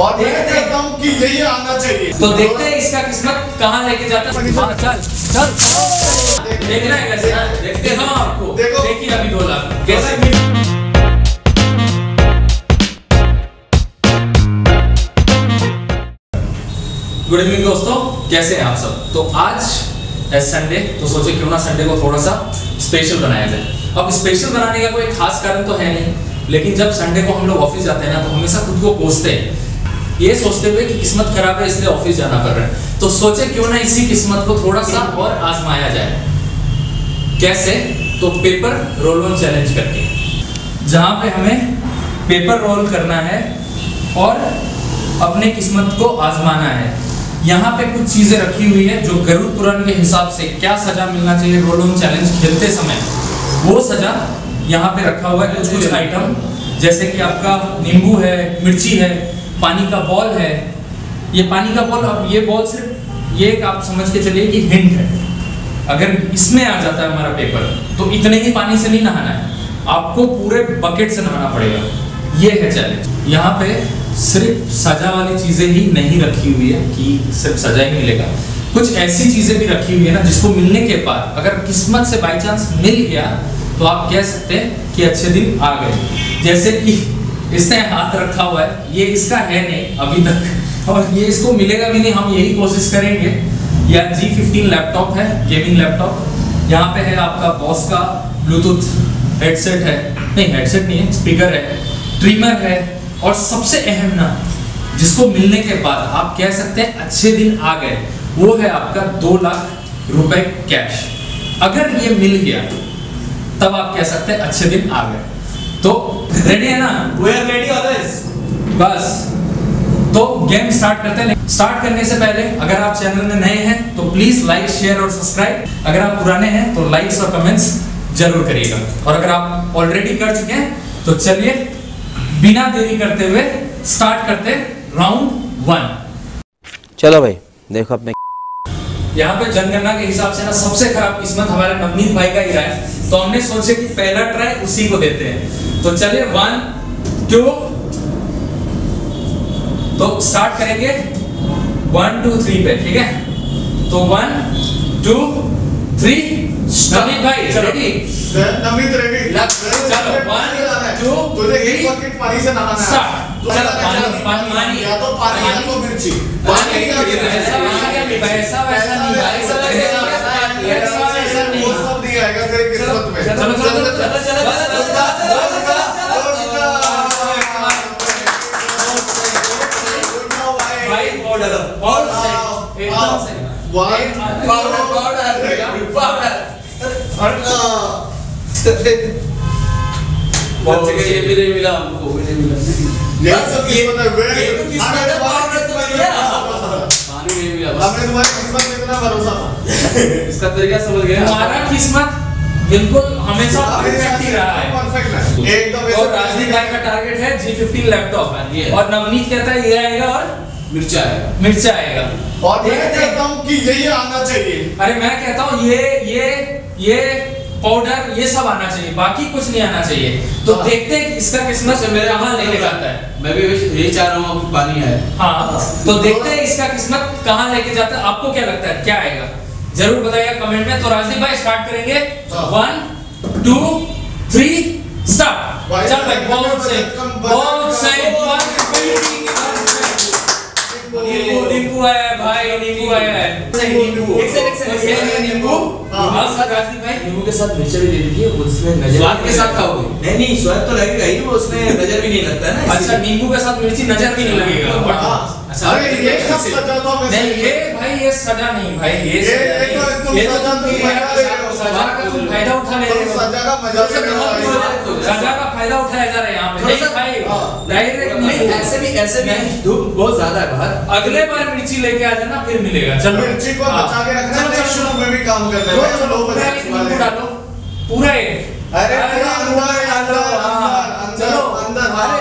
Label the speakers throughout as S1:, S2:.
S1: और मैं कहता हूँ। कि यही आना चाहिए।
S2: तो देखते हैं इसका किस्मत कहाँ लेके जाता है। हाँ, चल चल। देखना है कैसे देखते हम आपको।
S1: देखो।
S2: देखिए अभी दो लाख। कैसे गुड इवनिंग दोस्तों। कैसे हैं आप सब? तो आज है संडे तो सोचे क्यों ना संडे को थोड़ा सा स्पेशल बनाया जाए। अब स्पेशल बनाने का कोई खास कारण तो है नहीं लेकिन जब संडे को हम लोग ऑफ़िस जाते हैं ना तो हमेशा खुद को कोसते हैं। ये सोचते हुए कि किस्मत खराब है, इसलिए ऑफ़िस जाना पड़ रहा है। तो सोचे क्यों ना इसी किस्मत को थोड़ा सा और आजमाया जाए। कैसे? तो पेपर रोल ऑन चैलेंज करके। जहाँ पे हमें पेपर रोल करना है और अपने किस्मत को आजमाना है। यहाँ पे कुछ चीज़ें रखी हुई है जो गरुड़ पुराण के हिसाब से क्या सजा मिलना चाहिए रोल ऑन चैलेंज खेलते समय। वो सजा यहाँ पे रखा हुआ है कुछ कुछ आइटम जैसे कि आपका नींबू है, मिर्ची है पानी का बॉल है, ये पानी का बॉल, अब ये बॉल सिर्फ़ ये एक आप समझ के चलिए कि हिंट है। अगर इसमें आ जाता है हमारा पेपर तो इतने ही पानी से नहीं नहाना है। आपको पूरे बकेट से नहाना पड़ेगा। ये है चैलेंज यहाँ पे सिर्फ़ सजा वाली चीज़ें ही नहीं रखी हुई है कि सिर्फ़ सजा ही मिलेगा। कुछ ऐसी चीज़ें भी रखी हुई है ना, जिसको मिलने के बाद अगर किस्मत से बाई चांस मिल गया तो आप कह सकते हैं कि अच्छे दिन आ गए। जैसे कि इसने हाथ रखा हुआ है। ये इसका है नहीं, अभी तक। और ये इसको मिलेगा भी नहीं, हम यही कोशिश करेंगे। या जी फिफ्टीन लैपटॉप है गेमिंग लैपटॉप यहाँ पे है आपका बॉस का ब्लूटूथ हेडसेट है। नहीं हेडसेट नहीं है स्पीकर है। ट्रिमर है। और सबसे अहम ना, जिसको मिलने के बाद आप कह सकते हैं, अच्छे दिन आ गए। वो है आपका दो लाख रुपए कैश अगर ये मिल गया, तब आप कह सकते हैं, अच्छे दिन आ गए। तो रेडी है ना?
S1: We are ready always.
S2: बस। तो गेम स्टार्ट करते हैं। स्टार्ट करने से पहले अगर आप चैनल में नए हैं तो प्लीज़ लाइक शेयर और सब्सक्राइब अगर आप पुराने हैं तो लाइक्स और कमेंट्स ज़रूर करिएगा। और अगर आप ऑलरेडी कर चुके हैं तो चलिए बिना देरी करते हुए स्टार्ट करते राउंड वन
S3: चलो भाई देखो अपने
S2: यहाँ पे जनगणना के हिसाब से ना सबसे खराब किस्मत हमारे नवनीत भाई का ही रहा है। तो हमने सोचे कि पहला ट्राई उसी को देते हैं। तो चलिए वन टू तो स्टार्ट करेंगे। वन टू थ्री पे, ठीक है? तो वन टू थ्री नवनीत भाई रेडी
S1: नमित रेडी
S2: चलो, one, two,
S1: तुझे एक बकेट पानी से नहाना है तो
S2: चलो, पानी, पानी, पानी।
S1: या तो पानी या तो मिर्ची पानी या मिर्ची।
S2: वैसा वैसा नहीं, वैसा वैसा नहीं, वैसा वैसा नहीं, वैसा वैसा नहीं।
S1: वो सब नहीं आएगा तेरे किस्मत में
S2: चलो चलो चलो चलो चलो बस बस बस बस भाई बॉर्डर ऑल सेट एकदम सही
S1: पाउडर पाउडर
S4: बहुत जगह ये भी नहीं मिला हमको भी नहीं मिला
S1: सब किस्मत है वेरी
S4: ये तो है, तो मिल। गया। पानी नहीं मिला बस।
S1: तुम्हारी किस्मत पे इतना भरोसा था।
S4: इसका तरीका समझ गया
S2: हमारा किस्मत बिल्कुल हमेशा परफेक्ट ही रहा है।
S1: एकदम
S2: और राजदीप भाई का टारगेट है जी फिफ्टीन लैपटॉप
S4: ये।
S2: और नवनीत कहता है ये आएगा और
S4: मिर्चा है
S2: मिर्चा आएगा।
S1: और मैं
S2: देखते
S1: कहता हूँ कि यही आना चाहिए।
S2: अरे मैं कहता हूँ ये ये ये पाउडर ये सब आना चाहिए बाकी कुछ नहीं आना चाहिए। तो
S1: हाँ।
S2: देखते हैं इसका किस्मत से
S4: मेरे
S2: कहाँ लेके जाता है।
S4: मैं भी यही चाह रहा हूँ पानी है
S2: हाँ तो देखते हैं इसका किस्मत कहाँ लेके जाता है। आपको क्या लगता है क्या आएगा? ज़रूर बताइएगा कमेंट में। तो राजदीप भाई स्टार्ट करेंगे। वन टू थ्री स्टार्ट चल भाई बहुत सही बहुत सही नींबू नींबू आया है भाई नींबू आया है नींबू है नींबू
S1: हाँ।
S2: भाई
S5: नींबू के साथ मिर्चा भी दे दीजिए उसमें नज़र
S4: स्वाद के साथ खाओगे
S5: नहीं नहीं स्वाद तो लगेगा ही वो उसमें नज़र भी नहीं लगता ना
S2: अच्छा नींबू के साथ मिर्ची नज़र भी नहीं लगेगा
S1: हाँ। अरे ये सब सजा तो
S2: नहीं ये भाई ये सजा नहीं भाई ये
S1: ये- तो सजा नहीं हो।
S2: सजा का तुम फ़ायदा उठा ले रहे हो।
S1: सजा का मज़ा हो।
S2: सजा का फ़ायदा उठाया जा रहा है यहाँ पे। भाई
S1: हाँ।
S2: डायरेक्ट
S5: नहीं ऐसे भी ऐसे भी धूप बहुत ज़्यादा है बाहर।
S2: अगले बार मिर्ची लेके आ जाना फिर मिलेगा। चलो।
S1: मिर्ची को
S2: हाँ।
S1: बचा के रखना
S2: चलो, चलो,
S1: शुरू में भी काम करते
S2: चलो, चलो, पूरा
S1: बजे
S2: डालो पूरा एक।
S1: अरे पूरा अंदर अंदर
S2: हाँ, चलो।
S1: अंदर।
S2: अरे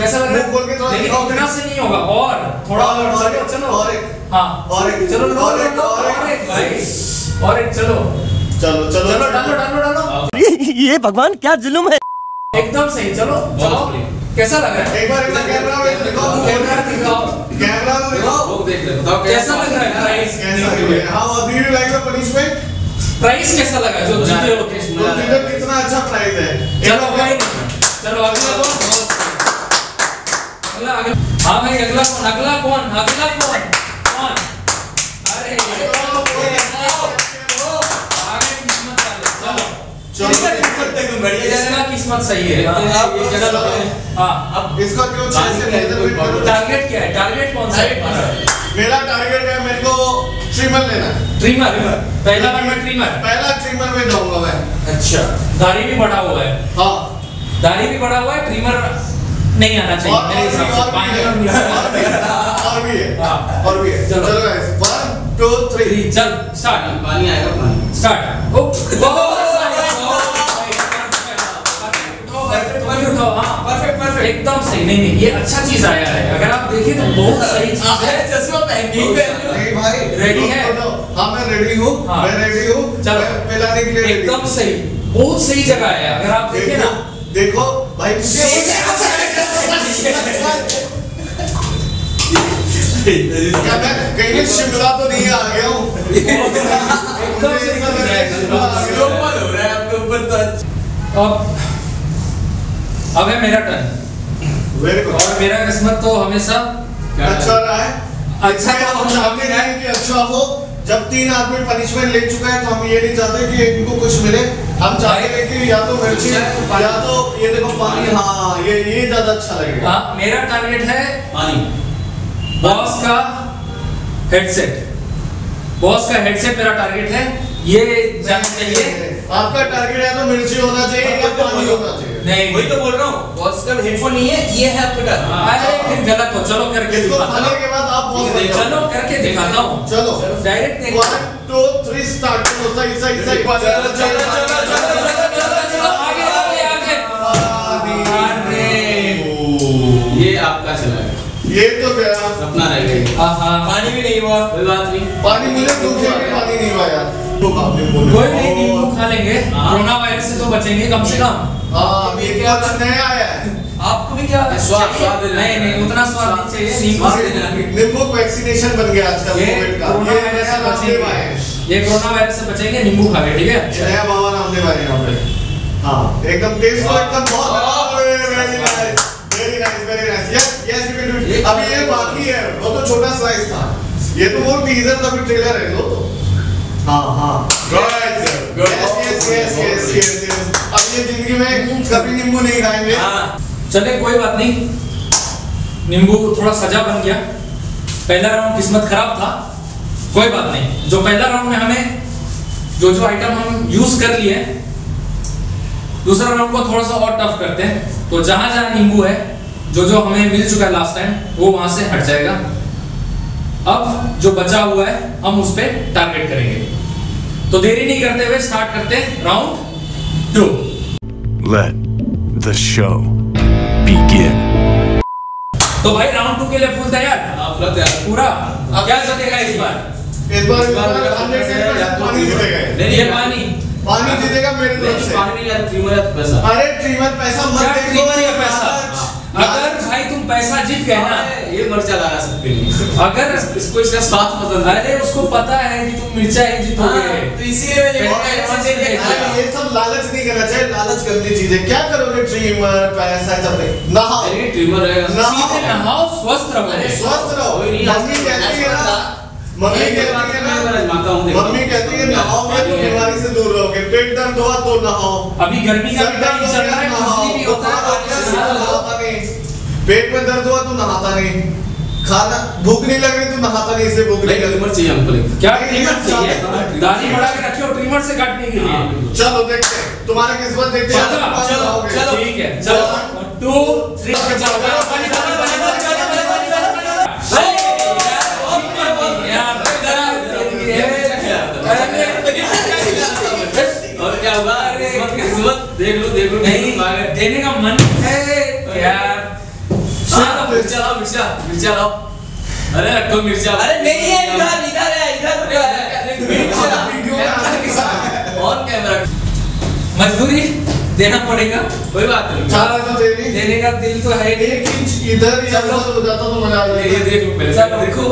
S2: कैसा लग। रहा है लेकिन से नहीं होगा। और थोड़ा
S1: और,
S2: चलो चलो
S1: और एक।
S2: हाँ।
S1: और एक,
S2: चलो
S1: और एक, और। एक
S2: भाई। और एक चलो।
S1: चलो चलो।
S2: चलो डालो डालो डालो।
S3: ये भगवान क्या जुलुम है?
S2: एकदम सही चलो चलो। कैसा लग रहा है?
S1: एक बार एक बार कैमरा में दिखाओ।
S5: बताओ
S2: कैसा लग रहा है? प्राइस
S1: कैसा है? How do you like the punishment
S2: price कैसा लगा? जो जीते हो।
S1: तो तुझे कितना अच्छा प्राइस है।
S2: चलो नहीं। चलो अगला कौन? अगला अगला। हाँ भाई अगला कौन? अगला कौन? अगला कौन? कौन? अरे। किस्मत सही है। चलो हाँ अब
S1: इसका क्यों छह से
S2: टारगेट क्या है? टारगेट कौन सा है?
S1: मेरा टारगेट है मेरे को ट्रिमर लेना
S2: ट्रिमर पहला वन ट्रिमर
S1: पहला ट्रिमर में जाऊँगा मैं।
S2: अच्छा दाढ़ी भी बढ़ा हुआ है।
S1: हाँ।
S2: दाढ़ी भी बढ़ा हुआ है ट्रिमर नहीं आना चाहिए।
S1: और
S2: मेरे हिसाब से
S1: और भी है।
S2: और भी
S1: है।
S2: हाँ।
S1: और भी है।
S2: चलो।
S1: चलो गाइस 1 2 3
S2: चल स्टार्ट
S5: पानी आएगा पानी।
S2: स्टार्ट ओ
S5: परफेक्ट परफेक्ट
S2: एकदम सही नहीं नहीं ये अच्छा चीज़ आया है अगर आप देखें तो बहुत सही चीज़ है
S5: चश्मा पहन ही।
S1: नहीं भाई
S2: Ready है?
S1: तो- तो- हाँ मैं रेडी हूँ
S2: हाँ।
S1: मैं रेडी हूँ
S2: चलो।
S1: पिलाने के लिए
S2: एकदम सही बहुत सही जगह है अगर आप देखें ना
S1: देखो भाई कहीं शिमला तो नहीं आ गया हूँ
S2: एकदम
S1: है
S2: है।
S1: हूँ।
S5: ऊपर हो रहा है आपके ऊपर तो अच्छा।
S2: अब अब है मेरा टर्न. और मेरा किस्मत तो हमेशा
S1: अच्छा रहा है।
S2: अच्छा
S1: अच्छा हम चाहते हैं कि अच्छा हो। जब तीन आदमी पनिशमेंट ले चुका है तो हम ये नहीं चाहते कि इनको कुछ मिले। हम चाहते हैं कि या तो मिर्ची या तो ये देखो पानी। हाँ। ये ये ज़्यादा अच्छा लगेगा।
S2: हाँ मेरा टारगेट है
S5: पानी।
S2: बॉस का हेडसेट बॉस का हेडसेट मेरा टारगेट है। ये जाना चाहिए
S1: आपका टारगेट है तो मिर्ची होना चाहिए या पानी होना चाहिए
S2: नहीं
S5: वही तो बोल रहा हूँ बॉस का हेडफोन नहीं है ये है आपका
S2: अरे फिर गलत हो चलो करके
S1: इसको
S2: दिखाता
S1: खाने के बाद आप
S5: है,
S2: चलो करके दिखाता हूँ
S1: चलो
S2: डायरेक्ट देख
S1: वन टू थ्री स्टार्ट करो सही सही सही
S5: चलो, चलो, चलो, चलो, चलो, चलो,
S2: आगे आगे आगे अरे
S5: ये आपका चला
S1: ये तो गया
S5: सपना रह गया
S2: आहा
S5: पानी भी नहीं हुआ कोई बात नहीं
S1: पानी मुझे दुख
S2: कोई नहीं नींबू खा लेंगे।
S5: हाँ।
S2: कोरोना वायरस से तो बचेंगे कम से कम।
S1: हाँ ये क्या नया आया है?
S5: आपको भी क्या स्वाद स्वाद
S2: नहीं नहीं उतना स्वाद नहीं चाहिए नींबू से
S5: देना।
S1: नींबू वैक्सीनेशन बन गया आजकल कोविड का।
S2: कोरोना वायरस से
S1: है
S2: बचेंगे। ये कोरोना वायरस से बचेंगे नींबू खा के ठीक है?
S1: नया बाबा रामदेव आया यहाँ पे। हाँ एकदम टेस्ट तो एकदम बहुत very nice very nice very nice yes yes you can do it अभी ये बाकी है वो तो छोटा स्लाइस था। ये तो वो टीजर था फिर ट्रेलर है वो तो। हाँ हाँ। Good yes yes yes yes yes yes अब ये ज़िंदगी में कभी नींबू नहीं खाएँगे।
S5: हाँ।
S2: चले कोई बात नहीं। नींबू थोड़ा सजा बन गया। पहला राउंड किस्मत खराब था। कोई बात नहीं। जो पहला राउंड में हमें जो जो आइटम हम यूज़ कर लिए दूसरा राउंड को थोड़ा सा और टफ करते हैं। तो जहाँ जहाँ नींबू है जो जो हमें मिल चुका है लास्ट टाइम वो वहाँ से हट जाएगा। अब जो बचा हुआ है हम उस पर टारगेट करेंगे। तो देरी नहीं करते हुए स्टार्ट करते हैं round two
S6: Let the show begin.
S2: तो भाई राउंड टू के लिए फुल तैयार?
S5: आप लोग तैयार।
S2: पूरा? क्या जीतेगा इस बार?
S1: इस बार पानी जीतेगा।
S5: नहीं,
S2: ये पानी।
S1: पानी जीतेगा मेरी तरफ़ से।
S5: पानी नहीं यार ट्रिमर पैसा।
S1: अरे ट्रीमर पैसा मत देखो
S2: पैसा। अगर भाई तुम पैसा जीत गए ना
S5: ये मर्चा लगा सकते सबके
S2: अगर
S5: इसको इसका स्वाद पसंद है
S2: अरे उसको पता है कि तुम मिर्चा ही जीतोगे।
S5: हाँ, तो इसीलिए मैंने।
S1: अरे ये सब लालच नहीं करना चाहिए लालच गंदी चीज़। है क्या करोगे ट्रीमर पैसा सब नहाओ।
S5: अरे ट्रिमर।
S2: सीधे नहाओ स्वस्थ रहो।
S1: स्वस्थ रहो। मम्मी कहती है ना मम्मी कहती है
S5: मैं
S1: ना। मम्मी कहती है नहाओगे तो बीमारी से दूर रहोगे। पेट दर्द हुआ तो नहाओ।
S2: अभी गर्मी का भी टाइम चल रहा है
S1: नहाओ।
S2: खुजली भी होता है
S1: बुखार हो गया,
S2: पानी से
S1: तो नहाता नहीं पेट में दर्द हुआ तो नहाता नहीं खाना भूख नहीं लग रही तो नहाता नहीं इससे भूख नहीं
S5: ट्रिमर चाहिए हमको
S2: क्या ट्रिमर चाहिए दाढ़ी बढ़ा के रखियो ट्रिमर से काटने के
S5: हाँ,
S2: लिए
S1: चलो देखते हैं तुम्हारा किस्मत देखते हैं
S2: चलो,
S5: चलो, चलो।
S2: ठीक है चलो टू थ्री चलो
S5: देख लो देख लो
S2: नहीं देने का मन है यार
S5: मिर्चा लाओ मिर्चा मिर्चा लाओ। अरे रखो मिर्चा अरे नहीं है इधर इधर है इधर मिर्चा
S1: वीडियो के साथ
S5: ऑन कैमरा
S2: मजदूरी देना पड़ेगा।
S5: कोई बात नहीं।
S1: चार तो दे नहीं
S2: देने का दिल तो है नहीं।
S1: एक इंच इधर या
S2: चलो।
S1: उधर हो जाता तो मज़ा आ
S5: ये देख पहले। देखो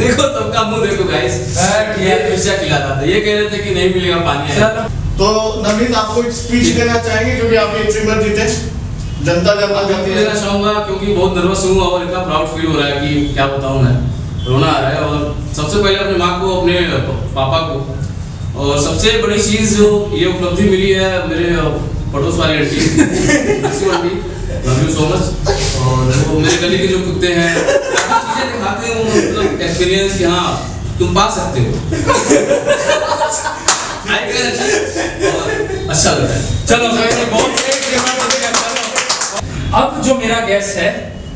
S5: देखो सबका मुँह देखो गाइस ये मिर्चा खिलाता था। ये कह रहे थे कि नहीं मिलेगा पानी।
S1: तो नवनीत आपको एक स्पीच देना चाहेंगे क्योंकि आप ये ट्रिमर जीते। जनता जब
S5: मैं
S1: जाती
S5: देना
S1: है
S5: चाहूँगा क्योंकि बहुत नर्वस हूँ और इतना प्राउड फील हो रहा है कि क्या बताऊँ मैं। रोना आ रहा है और सबसे पहले अपने माँ को अपने पापा को। और सबसे बड़ी चीज़ जो ये उपलब्धि मिली है मेरे पड़ोस वाले aunty. Love you so much और वो मेरे गली के जो कुत्ते हैं चीज़ें दिखाते हैं वो मतलब एक्सपीरियंस कि हाँ तुम पा सकते हो। अच्छा लग। है
S2: चलो बहुत अब जो मेरा गैस है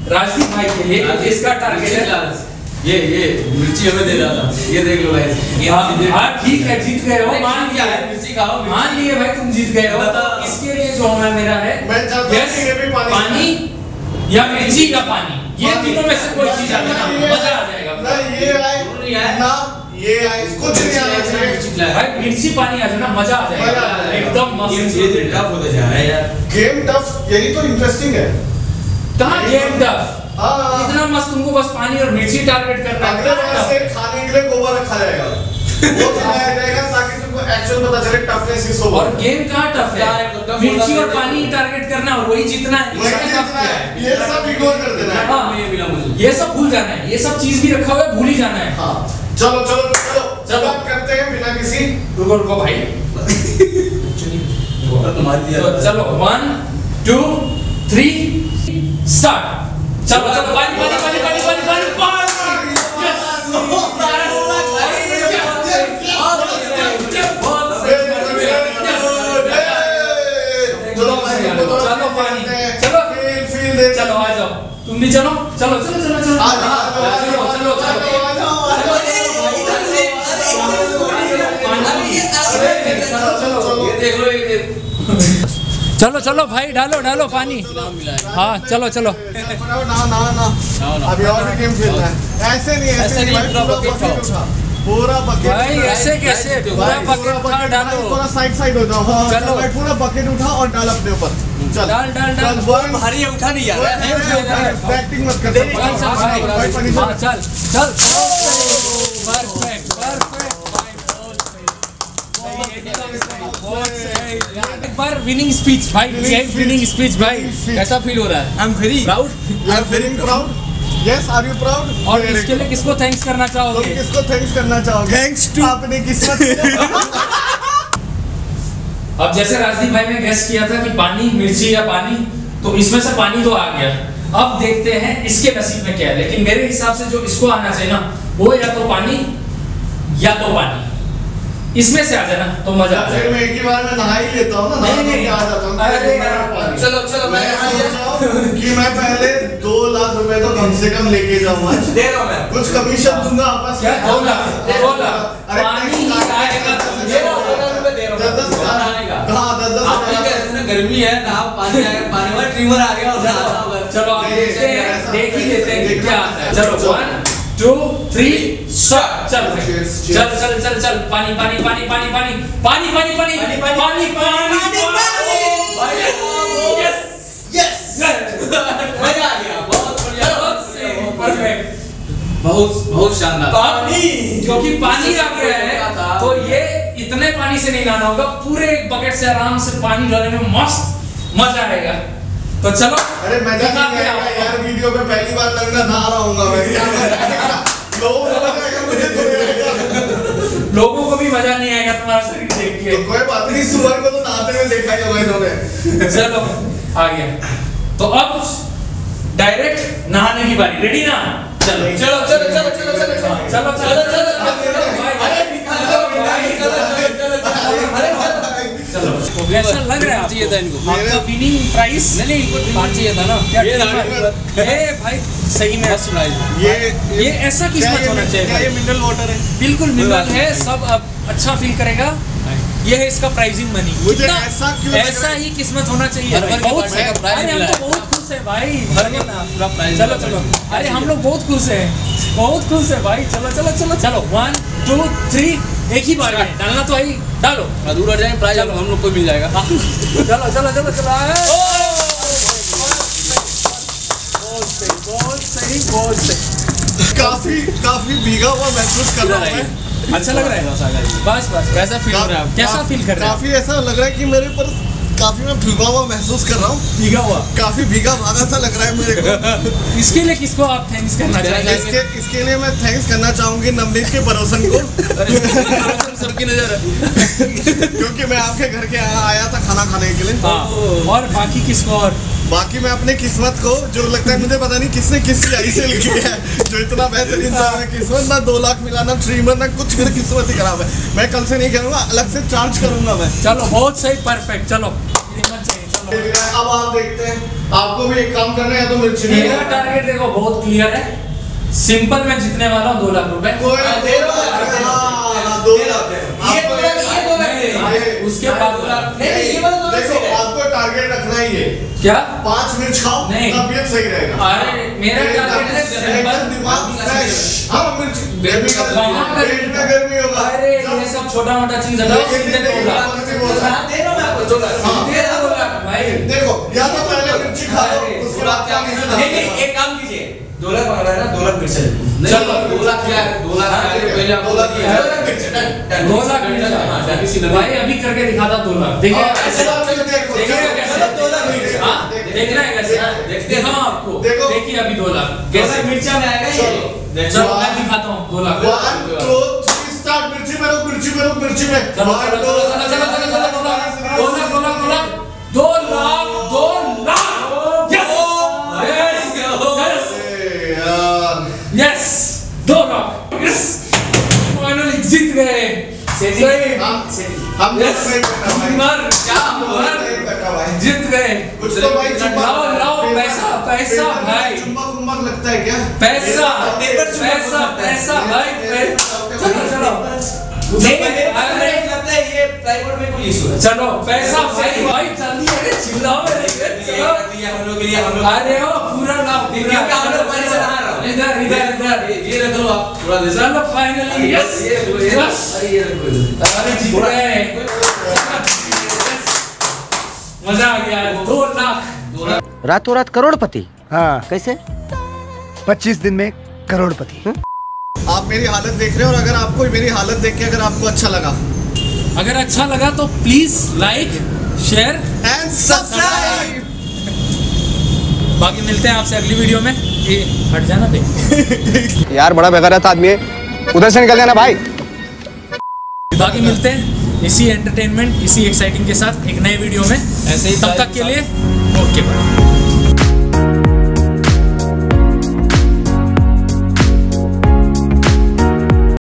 S2: राजदीप भाई के लिए इसका टारगेट है।
S5: ये ये मिर्ची हमें दे रहा था ये देख लो गाइस ये
S2: हाँ। हाँ, ठीक है जीत गए हो मान लिया
S5: है मिर्ची खाओ
S2: मान लिए भाई तुम जीत गए हो। इसके लिए जो है मेरा है
S1: मैं चाहता हूँ
S2: गैस,
S1: कि ये भी पानी-
S2: पानी या मिर्ची या पानी। ये। तीनों में से कोई चीज़ आ
S1: ना
S2: जाए
S1: ये-
S2: मज़ा आ जाएगा।
S1: ना ये आए
S5: दोनों नहीं आए।
S1: ना ये कुछ नहीं आना चाहिए।
S2: भाई मिर्ची पानी आ जाए ना मज़ा आ जाएगा। एकदम मस्त।
S5: ये टफ होता जा रहा है यार।
S1: गेम टफ यही तो इंटरेस्टिंग है।
S2: कहाँ गेम टफ
S1: हाँ।
S2: इतना मस्त तुमको बस पानी और मिर्ची टारगेट करना है।
S1: अगले बार से खाने के लिए गोबर रखा जाएगा। वो खिलाया जाएगा ताकि तुमको एक्चुअल पता चले टफनेस किसको
S2: और गेम कहाँ टफ
S5: है, मतलब
S2: मिर्ची और पानी टारगेट करना और वही जीतना है। इसमें टफ क्या
S1: है,
S2: है
S1: ये सब इग्नोर कर देना है।
S2: हाँ।
S5: ये मिला मुझे
S2: ये सब भूल जाना है। ये सब चीज़ भी रखा हुआ है भूल ही जाना है।
S1: हाँ। चलो चलो चलो।
S2: चलो
S1: करते हैं बिना किसी
S2: रुको रुको भाई तो चलो वन टू थ्री स्टार्ट चलो चलो पानी पानी पानी पानी पानी पानी
S1: चलो तो हैं।
S2: आ जाओ तुम भी चलो चलो चलो चलो चलो चलो चलो
S5: देख लो ये
S2: चलो चलो भाई डालो डालो पानी हाँ चलो चलो।
S1: अभी और भी गेम खेलना है ऐसे नहीं ऐसे नहीं
S5: पूरा
S1: बकेट बकेट
S2: भाई ऐसे कैसे पूरा बकेट डालो
S1: पूरा साइड साइड हो जाओ हाँ
S2: चलो।
S1: पूरा बकेट उठा और डाल अपने ऊपर चल
S2: डाल, डाल, डाल।
S5: भारी है उठा नहीं यार
S1: एक्टिंग मत कर
S2: चल हाँ, चल चल परफेक्ट परफेक्ट बार विनिंग स्पीच भाई
S1: Winning
S2: विनिंग स्पीच भाई कैसा फील हो रहा है? I am very proud
S1: I am feeling proud yes are you proud
S2: और इसके लिए किसको थैंक्स करना
S1: तुम
S2: चाहोगे
S1: किसको थैंक्स करना चाहोगे? थैंक्स टू आपने किस्मत
S2: अब जैसे राजदीप भाई ने गेस किया था कि पानी मिर्ची या पानी तो इसमें से पानी तो आ गया। अब देखते हैं इसके नसीब में क्या है। लेकिन मेरे हिसाब से जो इसको आना चाहिए ना वो या तो पानी या तो पानी। इसमें से आ जाए ना तो मज़ा आ जाएगा।
S1: मैं एक ही बार में नहा ही लेता हूँ ना
S2: नहीं,
S1: नहीं, आ जाता हूँ।
S2: अरे यार,
S5: चलो, चलो,
S1: मैं कि मैं पहले दो लाख रुपए तो कम से कम लेके जाऊँ आज।
S5: दे रहा मैं।
S1: कुछ कमीशन दूँगा आपस
S2: क्या। दो लाख दो लाख।
S1: अरे
S2: पानी आएगा।
S5: दे रहा दो लाख रुपए दे रहा
S1: दस दस
S5: हूँ का
S1: हाँ दस दस
S5: आप ठीक है इसमें गर्मी है ना पानी आएगा पानी में ट्रिमर आ गया और
S2: चलो
S1: ये-
S2: देखते हैं देख ही लेते हैं। क्या आता है? चलो
S1: चलो।
S2: वन टू थ्री स्टार्ट चल चल चल चल चल पानी पानी पानी पानी पानी पानी पानी पानी पानी पानी पानी पानी यस
S5: मज़ा आ गया बहुत बढ़िया।
S2: परफेक्ट
S5: शानदार
S2: क्योंकि पानी आ गया है तो ये इतने पानी से नहीं नहाना होगा पूरे बकेट से आराम से पानी डालने में मस्त मज़ा आएगा तो चलो
S1: अरे मज़ा
S2: दिखा
S1: नहीं
S2: के
S1: यार वीडियो में पहली बार लग रहा नहा रहा हूँ मैं क्या मज़ा आएगा लोगों को तो
S2: भी मज़ा नहीं आएगा तुम्हारा शरीर देख के
S1: तो कोई बात नहीं सुअर को तो नहाते हुए देखा ही होगा इन्होंने
S2: चलो आ गया तो अब डायरेक्ट नहाने की बारी रेडी ना चलो
S5: चलो चलो चलो चलो चलो चलो
S2: चलो चलो चलो ऐसा लग रहा है
S5: चाहिए था इनको।
S2: आपका विनिंग प्राइस
S5: नहीं नहीं इनको चाहिए था ना। ये
S2: भाई सही में
S5: फ़र्स्ट प्राइज
S1: ये
S2: ये ऐसा किस्मत होना चाहिए
S1: ये मिनरल वाटर है?
S2: बिल्कुल मिनरल है सब अब अच्छा फील करेगा। ये है इसका प्राइजिंग मनी
S1: मुझे ऐसा क्यों
S2: ऐसा
S1: ही?
S2: किस्मत होना चाहिए बहुत अरे हम तो बहुत खुश है भाई।
S5: भर के पूरा प्राइज
S2: चलो चलो। अरे हम लोग बहुत खुश हैं। बहुत खुश है भाई। चलो चलो चलो चलो। वन टू थ्री एक ही बार में। डालना तो आई डालो।
S5: अधूरा जाए प्राइज हम लोग को मिल जाएगा।
S2: चलो चलो चलो चलो। बहुत सही बहुत सही
S1: काफ़ी काफ़ी भीगा हुआ महसूस कर रहा है
S2: अच्छा लग रहा है? बस बस।
S5: कैसा फील हो रहा है?
S2: कैसा फील कर रहा है
S1: काफ़ी ऐसा लग रहा है कि मेरे पर काफ़ी मैं भीगा हुआ महसूस कर रहा हूँ।
S2: भीगा हुआ?
S1: काफ़ी भीगा भागा सा लग रहा है मेरे को।
S2: इसके लिए किसको आप थैंक्स करना चाहेंगे?
S1: इसके इसके लिए मैं थैंक्स करना चाहूँगी नवनीत के पड़ोसन को।
S5: सबकी नज़र है।
S1: क्योंकि मैं आपके घर के आया था खाना खाने के लिए।
S2: हाँ और बाकी किसको और?
S1: बाकी मैं अपने किस्मत को जो लगता है मुझे पता नहीं किसने किस सियाही से लिखी है जो इतना बेहतरीन था मेरी किस्मत ना दो लाख मिला ना ट्रीमर ना कुछ मेरी किस्मत ही खराब है। मैं कल से नहीं करूँगा अलग से चार्ज करूँगा मैं।
S2: चलो बहुत सही परफेक्ट चलो। हिम्मत चाहिए चलो
S1: अब आप देखते हैं। आपको भी एक काम करना है तो मिर्ची
S2: मेरा टारगेट देखो बहुत क्लियर है। सिंपल मैं जीतने वाला हूँ दो लाख रुपए।
S4: दो लाख।
S1: हाँ,
S2: उसके बाद दो लाख।
S4: नहीं नहीं ये वाला
S1: देखो आपको टारगेट रखना ही है।
S2: क्या?
S1: पाँच मिर्च खाओ
S2: नहीं।
S1: तबीयत सही रहेगा।
S2: अरे मेरा टारगेट है सिंपल
S1: दिमाग फ्रेश हाँ। मिर्च। गर्मी का पेट में गर्मी होगा।
S2: अरे ये सब छोटा मोटा चीज़
S4: हाँ, दे रहा हूँ। मैं आपको लाख।
S1: हाँ।
S4: हूँ।
S2: भाई
S1: देखो या तो पहले मिर्ची खा लो उसके बाद क्या
S4: नहीं नहीं एक काम कीजिए दो लाख मांग रहा है ना दो लाख मिर्च
S5: चलो दो लाख क्या दो लाख पहले
S1: दो लाख
S4: दो लाख मिर्च
S5: हाँ,
S2: भाई अभी करके दिखाता दो लाख। देखिए
S1: हाँ,
S2: कैसे
S1: चलो, चलो, देखो, चलो, दो लाख मिर्च।
S2: हाँ। देखना है कैसे।
S5: देखते हैं।
S2: आपको। देखिए अभी दो लाख। कैसे?
S4: मिर्चा में आएगा ये।
S1: चलो।
S2: मैं दिखाता हूँ। दो lakh.
S1: One two three start मिर्ची में मिर्ची में मिर्ची में।
S2: चलो चलो चलो
S1: हम
S2: Yes. मर क्या मर जीत गए
S1: कुछ तो भाई
S2: लाओ लाओ पैसा पैसा भाई।
S1: चुम्बक उम्बक लगता है क्या?
S2: पैसा पैसा
S4: हो है।
S2: पैसा भाई पैसा चलो चलो। अरे
S4: लगता है ये प्लाईवुड में कोई इशू है।
S2: चलो पैसा भाई भाई जल्दी अरे चिल्लाओ मेरे चलो
S4: ये हम लोग के लिए हम लोग
S2: अरे ओ पूरा लाओ पूरा
S4: क्योंकि हम लोग पैसे हूँ।
S2: इधर इधर इधर
S5: ये रख लो आप थोड़ा दे
S2: चलो फाइनली यस
S5: ये रख ये
S2: यस
S5: अरे ये रख लो
S2: अरे जीत गए मज़ा आ गया दो लाख
S3: रातों रात करोड़पति।
S7: हाँ।
S3: कैसे?
S7: पच्चीस दिन में करोड़पति।
S1: आप मेरी हालत देख रहे हो और अगर आपको मेरी हालत देख के अगर आपको अच्छा लगा।
S2: अगर अच्छा लगा तो please like share
S1: and subscribe
S2: बाकी मिलते हैं आपसे अगली वीडियो में। हट जाना बे
S8: यार बड़ा बेगैरत आदमी है। उधर से निकल जाना भाई।
S2: बाकी मिलते हैं इसी एंटरटेनमेंट इसी एक्साइटिंग के साथ एक नए वीडियो में।
S5: ऐसे ही
S2: तब तक के लिए ओके बाय